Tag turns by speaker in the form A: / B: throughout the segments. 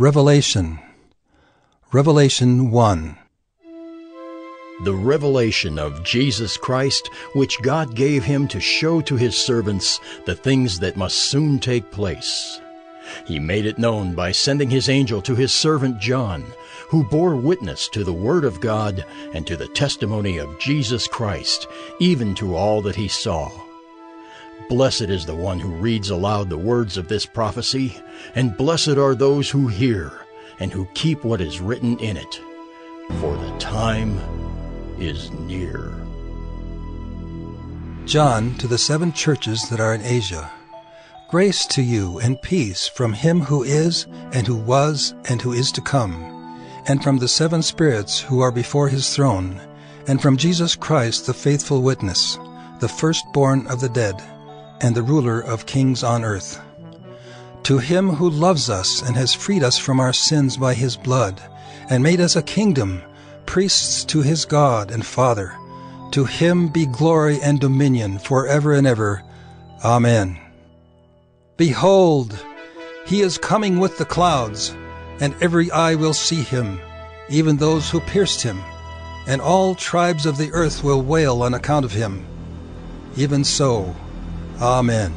A: Revelation Revelation 1
B: The revelation of Jesus Christ, which God gave him to show to his servants the things that must soon take place. He made it known by sending his angel to his servant John, who bore witness to the Word of God and to the testimony of Jesus Christ, even to all that he saw. Blessed is the one who reads aloud the words of this prophecy, and blessed are those who hear and who keep what is written in it, for the time is near.
A: John to the seven churches that are in Asia. Grace to you and peace from him who is, and who was, and who is to come, and from the seven spirits who are before his throne, and from Jesus Christ the faithful witness, the firstborn of the dead, and the ruler of kings on earth. To him who loves us and has freed us from our sins by his blood, and made us a kingdom, priests to his God and Father, to him be glory and dominion for ever and ever. Amen. Behold, he is coming with the clouds, and every eye will see him, even those who pierced him, and all tribes of the earth will wail on account of him. Even so, Amen.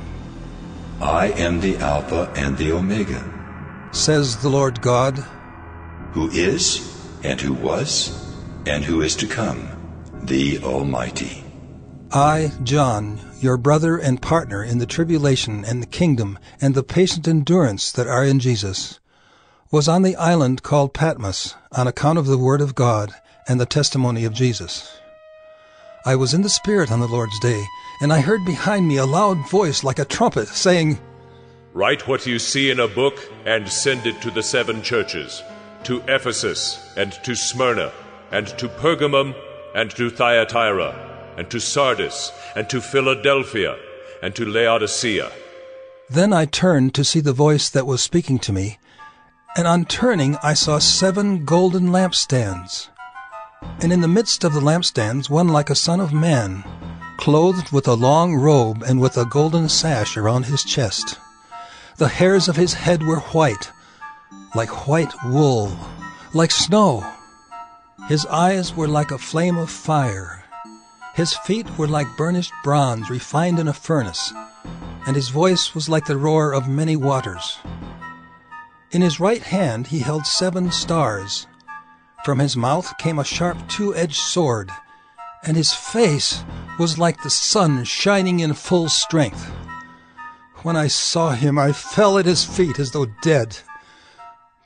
C: I am the Alpha and the Omega,
A: says the Lord God,
C: who is, and who was, and who is to come, the Almighty.
A: I, John, your brother and partner in the tribulation and the kingdom and the patient endurance that are in Jesus, was on the island called Patmos on account of the word of God and the testimony of Jesus. I was in the Spirit on the Lord's day, and I heard behind me a loud voice like a trumpet, saying,
D: Write what you see in a book and send it to the seven churches to Ephesus, and to Smyrna, and to Pergamum, and to Thyatira and to Sardis, and to Philadelphia, and to Laodicea.
A: Then I turned to see the voice that was speaking to me, and on turning I saw seven golden lampstands. And in the midst of the lampstands one like a son of man, clothed with a long robe and with a golden sash around his chest. The hairs of his head were white, like white wool, like snow. His eyes were like a flame of fire his feet were like burnished bronze refined in a furnace, and his voice was like the roar of many waters. In his right hand he held seven stars. From his mouth came a sharp two-edged sword, and his face was like the sun shining in full strength. When I saw him, I fell at his feet as though dead.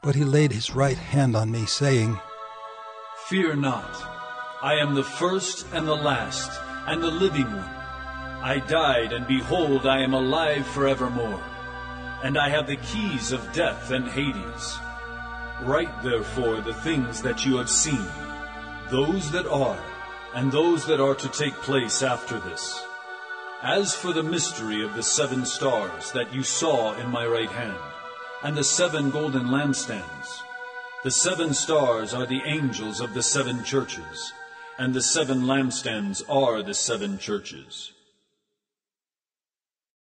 A: But he laid his right hand on me, saying,
E: Fear not. I am the first and the last, and the living one. I died, and behold, I am alive forevermore. And I have the keys of death and Hades. Write therefore the things that you have seen, those that are, and those that are to take place after this. As for the mystery of the seven stars that you saw in my right hand, and the seven golden lampstands, the seven stars are the angels of the seven churches and the seven lampstands are the seven churches.